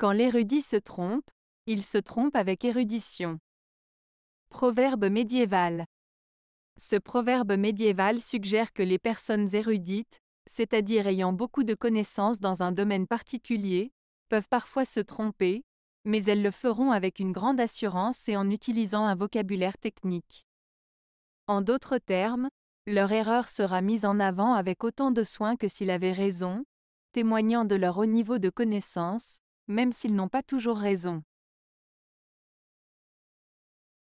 Quand l'érudit se trompe, il se trompe avec érudition. Proverbe médiéval. Ce proverbe médiéval suggère que les personnes érudites, c'est-à-dire ayant beaucoup de connaissances dans un domaine particulier, peuvent parfois se tromper, mais elles le feront avec une grande assurance et en utilisant un vocabulaire technique. En d'autres termes, leur erreur sera mise en avant avec autant de soin que s'il avait raison, témoignant de leur haut niveau de connaissance, même s'ils n'ont pas toujours raison.